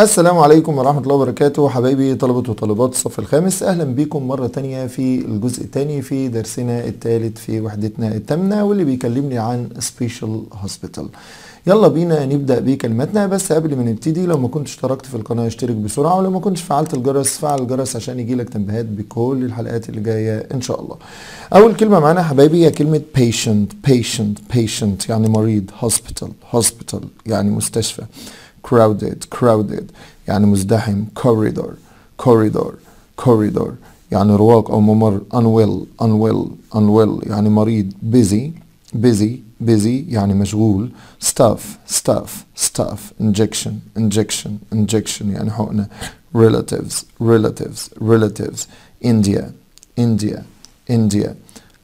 السلام عليكم ورحمة الله وبركاته حبايبي طلبة وطالبات الصف الخامس. أهلا بكم مرة تانية في الجزء الثاني في درسنا الثالث في وحدتنا الثامنة واللي بيكلمني عن Special Hospital. يلا بينا نبدأ بكلماتنا. بس قبل ما نبتدي لو ما كنتش اشتركت في القناة اشترك بسرعة ولو ما كنتش فعلت الجرس فعل الجرس عشان يجيلك تنبيهات بكل الحلقات اللي جاية إن شاء الله. أول كلمة معانا حبايبي هي كلمة patient patient patient يعني مريض hospital hospital يعني مستشفى. crowded crowded يعني مزدحم corridor corridor corridor يعني رواق أو ممر unwell unwell unwell يعني مريض busy busy busy يعني مشغول staff staff staff injection injection injection يعني حقنة relatives relatives relatives India India India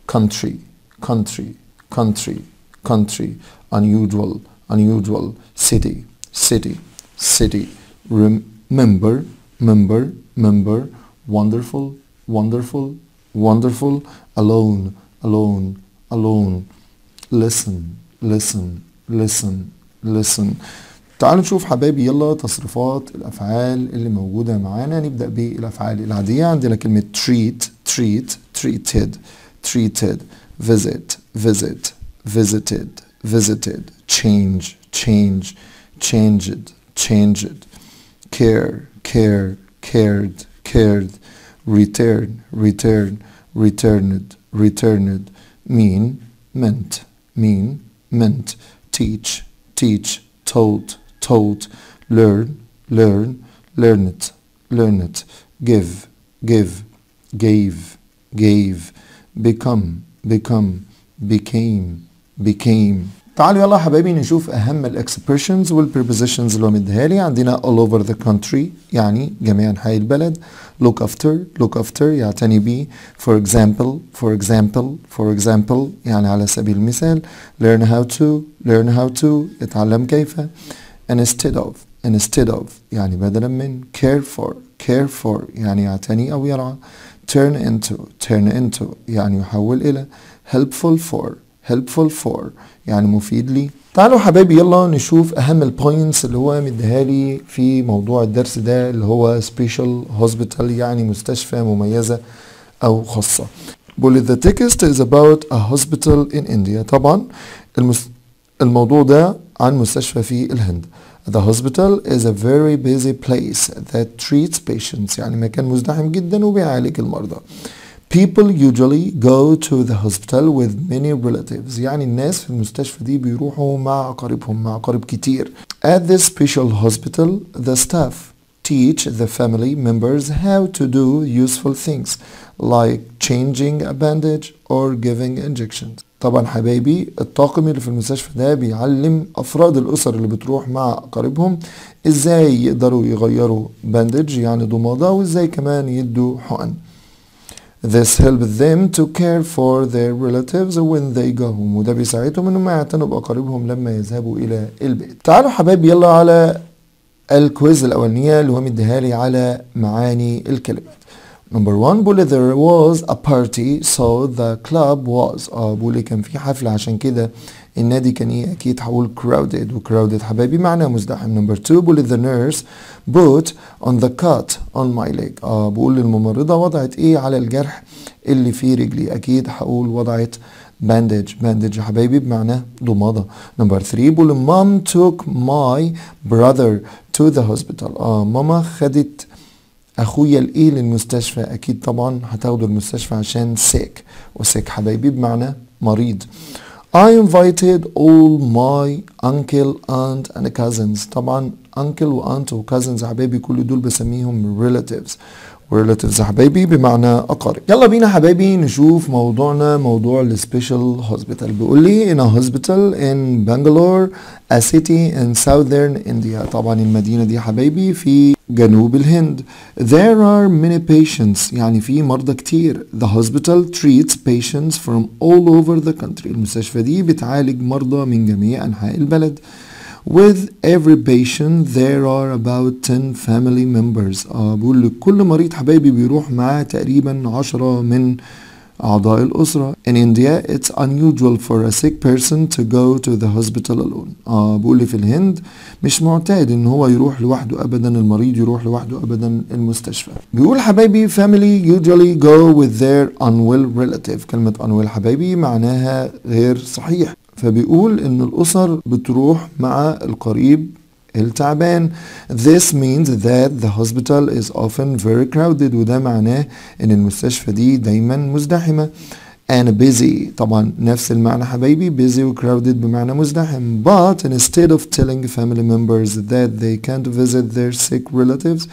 country country country country unusual unusual city city city remember member member wonderful wonderful wonderful alone alone alone listen listen listen listen تعالوا نشوف حبايبي يلا تصريفات الافعال اللي موجوده معانا نبدا بالافعال العاديه عندنا كلمه treat treat treated treated visit visit visited visited change change changed changed care care cared cared return return returned returned mean meant mean meant teach teach taught taught learn learn learn it learn it give give gave gave become become became became تعالوا يلا حبايبي نشوف أهم ال expressions وال prepositions اللي هو مديها لي. عندنا all over the country يعني جميع أنحاء البلد. Look after look after يعتني بيه. For example for example for example يعني على سبيل المثال. Learn how to learn how to يتعلم كيف. Instead of instead of يعني بدلا من. Care for care for يعني يعتني أو يرعى. Turn into turn into يعني يحول إلى. Helpful for helpful for يعني مفيد لي. تعالوا حبايبي يلا نشوف أهم ال points اللي هو مديها لي في موضوع الدرس ده اللي هو special hospital يعني مستشفى مميزة أو خاصة. بقول the text is about a hospital in India. طبعا المس... الموضوع ده عن مستشفى في الهند. The hospital is a very busy place that treats patients. يعني مكان مزدحم جدا وبيعالج المرضى. People usually go to the hospital with many relatives. يعني الناس في المستشفى دي بيروحوا مع أقاربهم مع أقارب كتير. At this special hospital the staff teach the family members how to do useful things like changing a bandage or giving injections. طبعا حبايبي الطاقم اللي في المستشفى ده بيعلم أفراد الأسر اللي بتروح مع أقاربهم إزاي يقدروا يغيروا bandage يعني ضمادة وإزاي كمان يدوا حقن. This helps them to care for their relatives when they go home وده بيساعدهم إنهم يعتنوا بأقاربهم لما يذهبوا إلى البيت. تعالوا حبايبي يلا على ال quiz الأولانية اللي هو مديها لي على معاني الكلمات. Number one بقول there was a party so the club was آه بقول لي كان في حفلة عشان كده النادي كان إيه أكيد هقول crowded و crowded حبايبي. معناه مزدحم. Number two بقول the nurse put on the cut on my leg. آه بقول للممرضة وضعت إيه على الجرح اللي في رجلي؟ أكيد هقول وضعت bandage. Bandage حبايبي بمعنى ضمادة. Number three بقول mom took my brother to the hospital. آه ماما خدت أخويا الإيه للمستشفى. أكيد طبعا هتاخده المستشفى عشان sick. وsick حبايبي بمعنى مريض. I invited all my uncle aunt and cousins. طبعا uncle aunt cousins حبايبي كل دول بسميهم relatives. Relatives حبايبي بمعنى أقارب. يلا بينا حبايبي نشوف موضوعنا موضوع ال special hospital بيقول لي in a hospital in Bangalore a city in southern India. طبعا المدينة دي حبايبي في جنوب الهند there are many patients يعني في مرضى كتير the hospital treats patients from all over the country المستشفى دي بتعالج مرضى من جميع أنحاء البلد With every patient there are about 10 family members اه بقول لك كل مريض حبايبي بيروح معاه تقريبا 10 من أعضاء الأسرة. In India it's unusual for a sick person to go to the hospital alone. آه بيقول لي في الهند مش معتاد إن هو يروح لوحده ابدا المريض يروح لوحده ابدا المستشفى. بيقول حبايبي family usually go with their unwell relative. كلمة unwell حبايبي معناها غير صحيح. فبيقول إن الأسر بتروح مع القريب التعبان This means that the hospital is often very crowded وده معناه ان المستشفى دي دايما مزدحمة and busy طبعا نفس المعنى حبايبي busy و crowded بمعنى مزدحم but instead of telling family members that they can't visit their sick relatives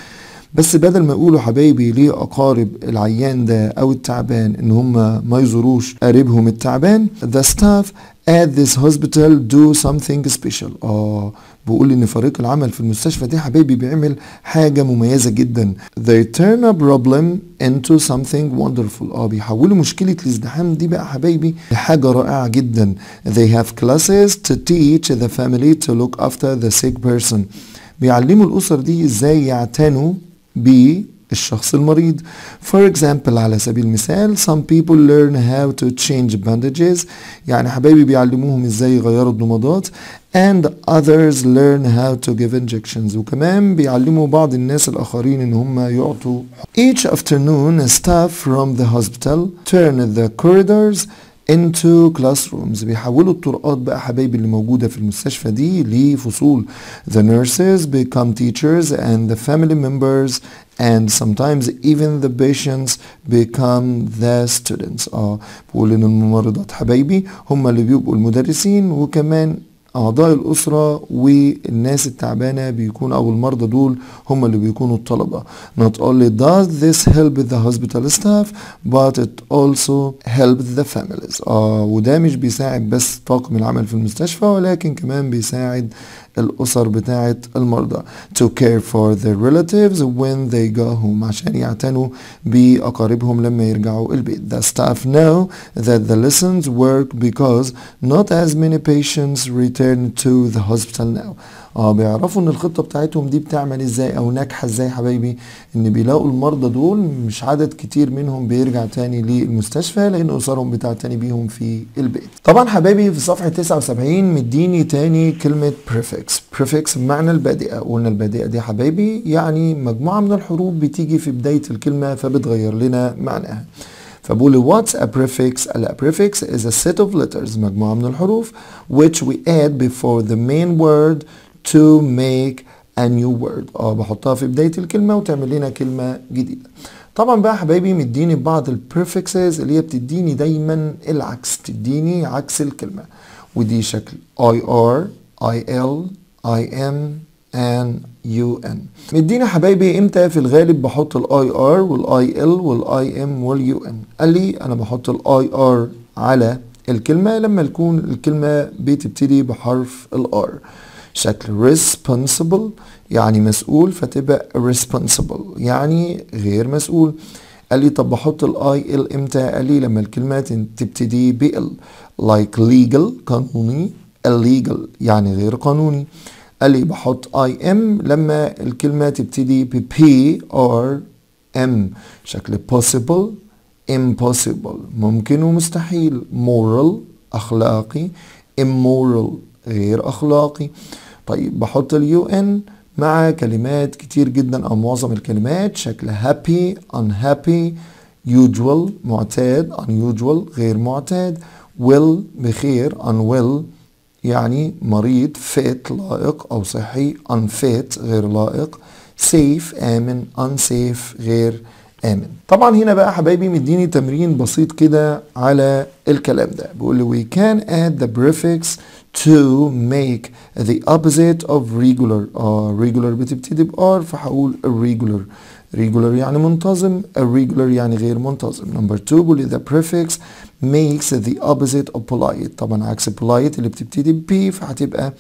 بس بدل ما يقولوا حبايبي ليه أقارب العيان ده أو التعبان إن هم ما يزوروش قريبهم التعبان the staff at this hospital do something special. آه بقول إن فريق العمل في المستشفى دي حبايبي بيعمل حاجة مميزة جدا. they turn a problem into something wonderful. آه بيحولوا مشكلة الازدحام دي بقى حبايبي لحاجة رائعة جدا. they have classes to teach the family to look after the sick person. بيعلموا الأسر دي إزاي يعتنوا بالشخص المريض for example على سبيل المثال some people learn how to change bandages يعني حبايبي بيعلموهم ازاي يغيروا الضمادات and others learn how to give injections وكمان بيعلموا بعض الناس الآخرين ان هم يعطوا each afternoon staff from the hospital turn the corridors into classrooms بيحولوا الطرقات بقى حبايبي اللي موجودة في المستشفى دي لفصول the nurses become teachers and the family members and sometimes even the patients become the students اه بقول ان الممرضات حبايبي هم اللي بيبقوا المدرسين وكمان أعضاء الأسرة والناس التعبانة بيكون أو المرضى دول هم اللي بيكونوا الطلبة. Not only does this help the hospital staff but it also helps the families. آه وده مش بيساعد بس طاقم العمل في المستشفى ولكن كمان بيساعد الأسر بتاعة المرضى to care for their relatives when they go home عشان يعتنوا بأقاربهم لما يرجعوا البيت. The staff know that the lessons work because not as many patients return to the hospital now. آه بيعرفوا ان الخطة بتاعتهم دي بتعمل إزاي أو ناجحة إزاي حبايبي ان بيلاقوا المرضى دول مش عدد كتير منهم بيرجع تاني للمستشفى لأن اسرهم بتعتني بيهم في البيت. طبعا حبايبي في صفحة 79 مديني تاني كلمة prefix. prefix بمعنى البادئة. قلنا البادئة دي حبايبي يعني مجموعة من الحروف بتيجي في بداية الكلمة فبتغير لنا معناها. فبقول what's a prefix? a prefix is a set of letters مجموعة من الحروف which we add before the main word to make a new word. آه بحطها في بداية الكلمة وتعمل لنا كلمة جديدة. طبعا بقى حبايبي مديني بعض ال prefixes اللي هي بتديني دايما العكس بتديني عكس الكلمة. ودي شكل IR IL IM and UN مدينا حبايبي إمتى في الغالب بحط ال IR وال IL وال IM وال UN قال لي أنا بحط ال IR على الكلمة. لما تكون الكلمة بتبتدي بحرف ال R شكل responsible يعني مسؤول فتبقى irresponsible يعني غير مسؤول. قال لي طب بحط ال IL إمتى قال لي لما الكلمة تبتدي ب L like legal قانوني illegal يعني غير قانوني. قال لي بحط IM لما الكلمة تبتدي ب P or M. شكل possible impossible ممكن ومستحيل. moral أخلاقي immoral. غير أخلاقي. طيب بحط اليو إن مع كلمات كتير جدا أو معظم الكلمات شكل happy unhappy usual معتاد unusual غير معتاد will بخير unwell يعني مريض fit لائق أو صحي unfit غير لائق safe آمن unsafe غير آمن طبعا هنا بقى حبايبي مديني تمرين بسيط كده على الكلام ده. بيقول لي we can add the prefix to make the opposite of regular. آه regular بتبتدي بار فهقول irregular regular يعني منتظم irregular يعني غير منتظم. Number two بيقول لي the prefix makes the opposite of polite. طبعا عكس polite اللي بتبتدي ب فهتبقى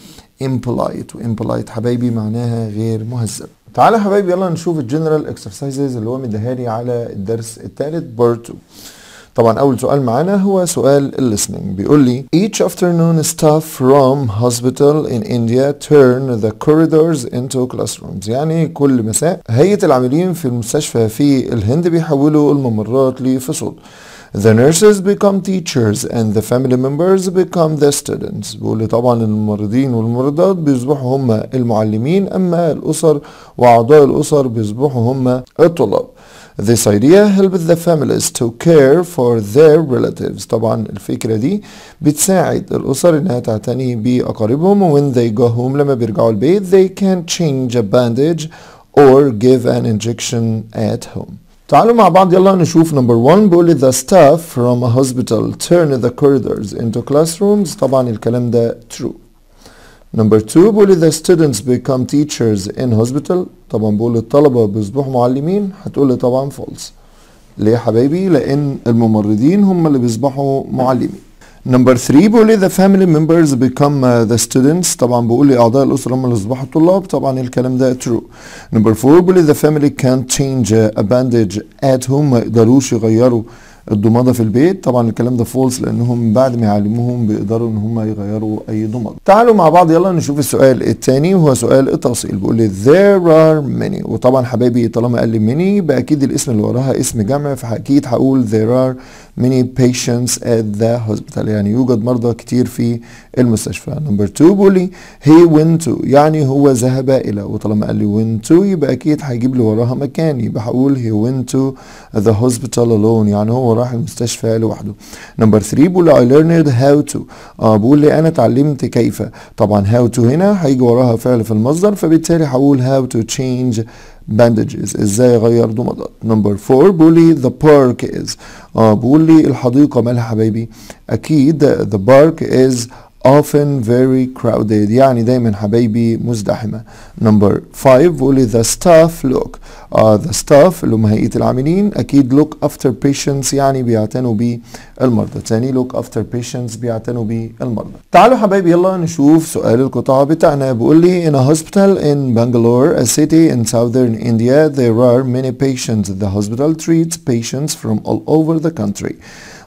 impolite. و impolite حبايبي معناها غير مهذب. تعالى حبايبي يلا نشوف ال general exercises اللي هو مديهالي على الدرس الثالث part 2 طبعا أول سؤال معانا هو سؤال ال listening بيقول لي each afternoon staff from hospital in India turn the corridors into classrooms. يعني كل مساء هيئة العاملين في المستشفى في الهند بيحولوا الممرات لفصول. The nurses become teachers and the family members become the students بيقول لي طبعا الممرضين والممرضات بيصبحوا هم المعلمين أما الأسر وأعضاء الأسر بيصبحوا هم الطلاب This idea helps the families to care for their relatives طبعا الفكرة دي بتساعد الأسر إنها تعتني بأقاربهم when they go home لما بيرجعوا البيت they can change a bandage or give an injection at home تعالوا مع بعض يلا نشوف نمبر 1 بيقول لي the staff from a hospital turn the corridors into classrooms. طبعا الكلام ده true. number 2 بيقول لي the students become teachers in hospital. طبعا بقول الطلبة بيصبحوا معلمين. هتقول لي طبعا false. ليه يا حبايبي؟ لأن الممرضين هم اللي بيصبحوا معلمين. number 3 بيقول لي family members become uh, the students. طبعا بقول لي أعضاء الأسرة هم اللي أصبحوا طلاب طبعا الكلام ده true. number 4 بيقول لي family can't change a bandage at home. ما يقدروش يغيروا الضمادة في البيت. طبعا الكلام ده false لأنهم بعد ما يعلموهم بيقدروا إن هم يغيروا أي ضمادة. تعالوا مع بعض يلا نشوف السؤال الثاني وهو سؤال التوصيل بيقول لي there are many. وطبعا حبايبي طالما قال لي many يبقى أكيد الاسم اللي وراها اسم جمع فأكيد هقول there are many patients at the hospital. يعني يوجد مرضى كتير في المستشفى. number 2 بيقول لي he went to يعني هو ذهب إلى وطالما قال لي went to يبقى أكيد هيجيب لي وراها مكان. يبقى هقول he went to the hospital alone. يعني هو راح المستشفى لوحده. number 3 بيقول لي I learned how to. آه بيقول لي أنا اتعلمت كيف. طبعا how to هنا هيجي وراها فعل في المصدر فبالتالي هقول how to change bandages. إزاي أغير ضمادات نمبر 4 بيقول لي the park is. آه بيقول لي الحديقة مالها حبايبي. أكيد the park is often very crowded يعني دايما حبايبي مزدحمة نمبر 5 بيقول لي the staff look uh, the staff اللي هم هيئة العاملين أكيد look after patients يعني بيعتنوا بالمرضى تاني look after patients بيعتنوا بالمرضى تعالوا حبايبي يلا نشوف سؤال القطاع بتاعنا بيقول لي in a hospital in Bangalore a city in southern India there are many patients the hospital treats patients from all over the country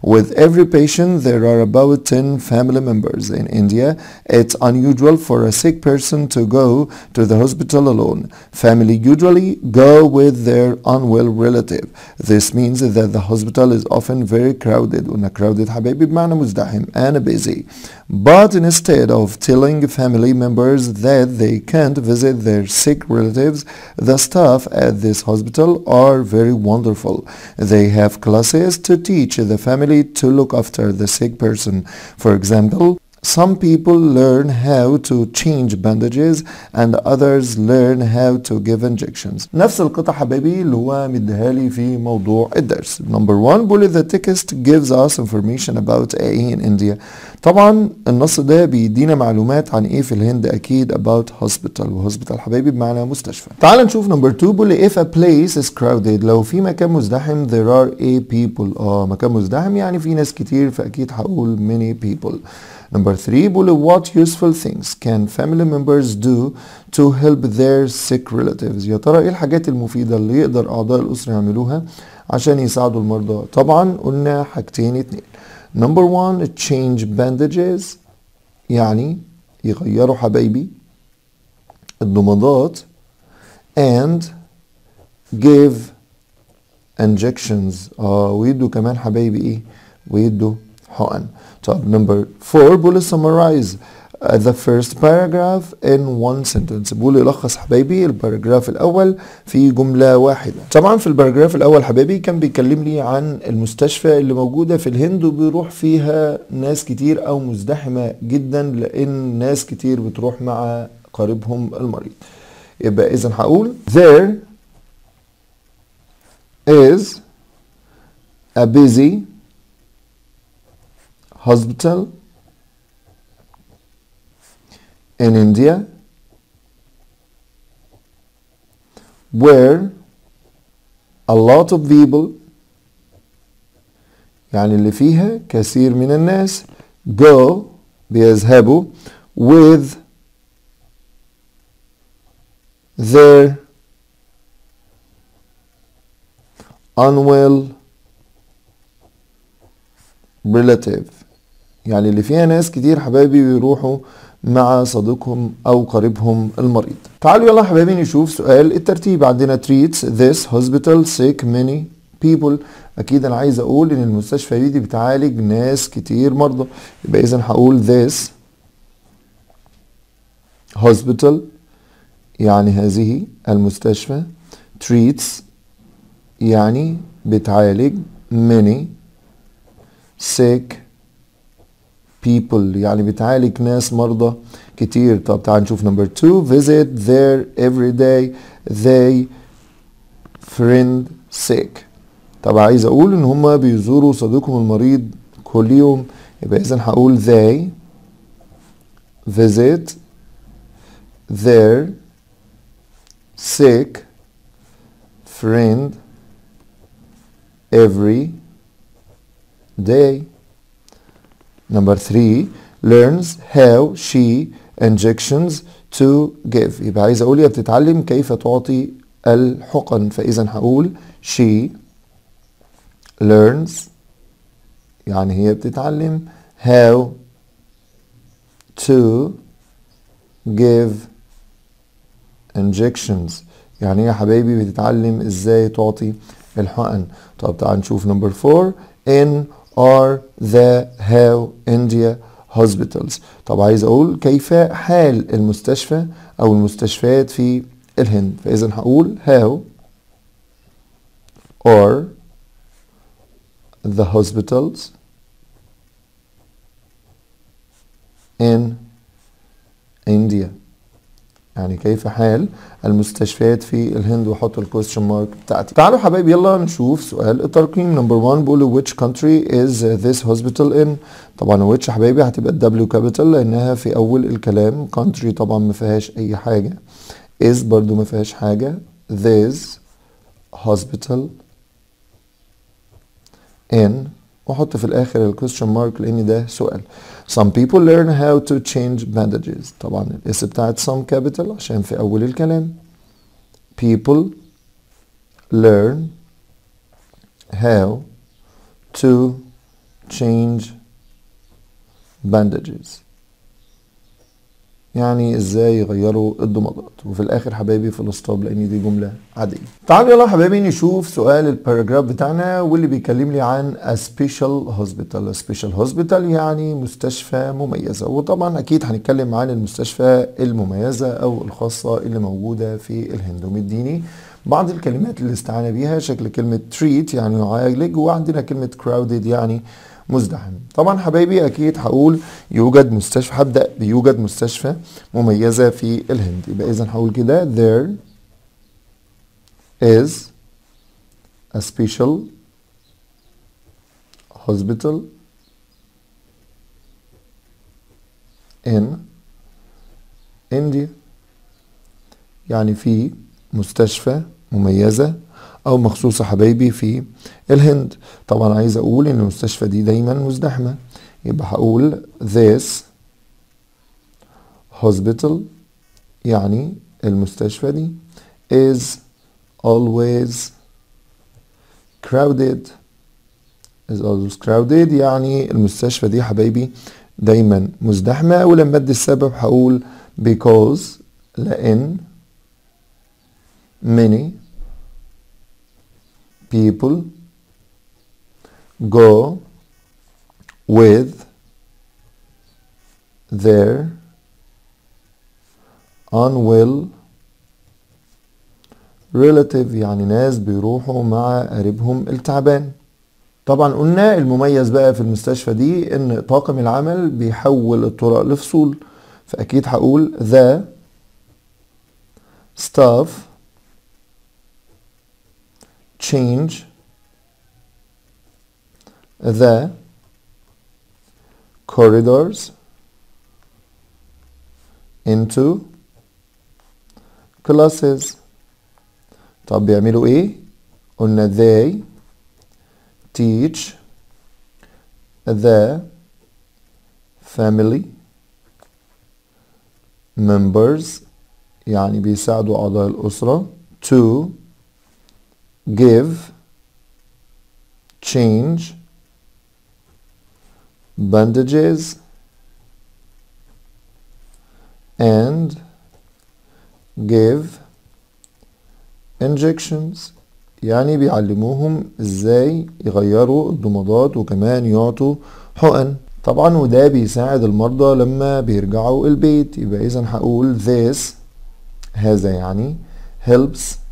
With every patient, there are about 10 family members. In India, it's unusual for a sick person to go to the hospital alone. Family usually go with their unwell relative. This means that the hospital is often very crowded. وإن crowded حبايبي بمعنى مزدحم and busy. But instead of telling family members that they can't visit their sick relatives, the staff at this hospital are very wonderful. They have classes to teach the family to look after the sick person. For example, some people learn how to change bandages and others learn how to give injections. نفس القطع حبايبي اللي هو مديها لي في موضوع الدرس. Number one بقول the text gives us information about A in India. طبعا النص ده بيدينا معلومات عن إيه في الهند أكيد about hospital و hospital حبايبي بمعنى مستشفى. تعال نشوف number 2 بيقول if a place is crowded لو في مكان مزدحم there are a people آه مكان مزدحم يعني في ناس كتير فأكيد هقول many people. Number three بيقول what useful things can family members do to help their sick relatives? يا ترى إيه الحاجات المفيدة اللي يقدر أعضاء الأسرة يعملوها عشان يساعدوا المرضى؟ طبعا قلنا حاجتين اتنين. Number one change bandages يعني يغيروا حبايبي الضمادات and give injections. آه ويدوا كمان حبايبي إيه؟ ويدوا حقن. طب number 4 بيقول summarize uh, the first paragraph in one sentence. بيقول يلخص حبايبي ال paragraph الأول في جملة واحدة. طبعا في ال paragraph الأول حبايبي كان بيكلم لي عن المستشفى اللي موجودة في الهند وبيروح فيها ناس كتير أو مزدحمة جدا لأن ناس كتير بتروح مع قريبهم المريض. يبقى اذا هقول there is a busy hospital in India where a lot of people يعني اللي فيها كثير من الناس go بيذهبوا with their unwell relative يعني اللي فيها ناس كتير حبايبي بيروحوا مع صديقهم أو قريبهم المريض. تعالوا يلا حبايبي نشوف سؤال الترتيب. عندنا treats this hospital sick many people. أكيد أنا عايز أقول إن المستشفى دي بتعالج ناس كتير مرضى. يبقى اذا هقول this hospital يعني هذه المستشفى treats يعني بتعالج many sick people. يعني بتعالج ناس مرضى كتير. طب تعال نشوف number two. Visit their every day. They friend sick. طب عايز أقول إن هما بيزوروا صديقهم المريض كل يوم. يبقى اذا هقول they visit their sick friend every day. Number three, learns how she injections to give. يبقى عايز أقول هي بتتعلم كيف تعطي الحقن. فإذا هقول she learns يعني هي بتتعلم how to give injections. يعني هي يا حبايبي بتتعلم إزاي تعطي الحقن. طب تعال نشوف نمبر 4 in are the how India hospitals. طب عايز أقول كيف حال المستشفى أو المستشفيات في الهند؟ فإذا هقول how are the hospitals in India. يعني كيف حال المستشفيات في الهند واحط ال question mark بتاعتي. تعالوا حبايبي يلا نشوف سؤال الترقيم. number 1 بيقول which country is this hospital in طبعا which حبايبي هتبقى ال W capital لأنها في أول الكلام country طبعا ما فيهاش أي حاجة. Is برضو ما فيهاش حاجة. This hospital in واحط في الآخر ال question mark لأن ده سؤال some people learn how to change bandages طبعا ال S بتاعت some capital عشان في اول الكلام people learn how to change bandages يعني إزاي يغيروا الضمادات. وفي الآخر حبايبي في الاسطاب لأن دي جملة عادية. تعالوا يلا حبايبي نشوف سؤال الباراجراف بتاعنا واللي بيكلم لي عن hospital. a special hospital يعني مستشفى مميزة. وطبعا أكيد هنتكلم عن المستشفى المميزة أو الخاصة اللي موجودة في الهند. ومديني بعض الكلمات اللي استعانى بيها شكل كلمة treat يعني يعالج وعندنا كلمة crowded يعني مزدحم. طبعا حبايبي أكيد هقول يوجد مستشفى هبدأ بيوجد مستشفى مميزة في الهند. يبقى اذا هقول كده there is a special hospital in India. يعني في مستشفى مميزة أو مخصوصة حبايبي في الهند. طبعا عايز أقول إن المستشفى دي دايما مزدحمة. يبقى هقول this hospital يعني المستشفى دي is always crowded. Is always crowded يعني المستشفى دي حبايبي دايما مزدحمة. ولما أدي السبب هقول because لأن many people go with their unwell relative يعني ناس بيروحوا مع قريبهم التعبان. طبعا قلنا المميز بقى في المستشفى دي إن طاقم العمل بيحول الطرق لفصول فأكيد هقول the staff change the corridors into classes طب بيعملوا ايه قلنا they teach the family members يعني بيساعدوا أعضاء الأسرة to give change bandages and give injections. يعني بيعلموهم إزاي يغيروا الضمادات وكمان يعطوا حقن. طبعا وده بيساعد المرضى لما بيرجعوا البيت. يبقى اذا هقول this هذا يعني helps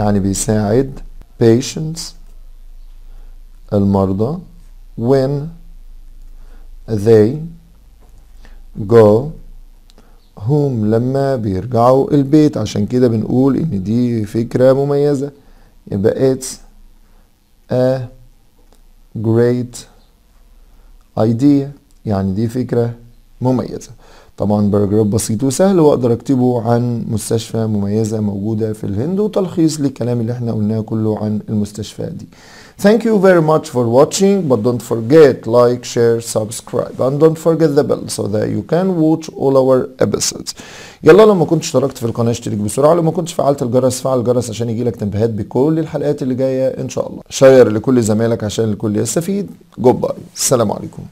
يعني بيساعد patients المرضى when they go home لما بيرجعوا البيت. عشان كده بنقول إن دي فكرة مميزة. يبقى it's a great idea. يعني دي فكرة مميزة. طبعا باراجراف بسيط وسهل وأقدر أكتبه عن مستشفى مميزة موجودة في الهند وتلخيص للكلام اللي إحنا قلناه كله عن المستشفى دي. Thank you very much for watching but don't forget like, share, subscribe and don't forget the bell so that you can watch all our episodes. يلا لو ما كنتش اشتركت في القناة اشترك بسرعة. لو ما كنتش فعلت الجرس فعل الجرس عشان يجيلك تنبيهات بكل الحلقات اللي جاية إن شاء الله. share لكل زمايلك عشان الكل يستفيد. goodbye السلام عليكم.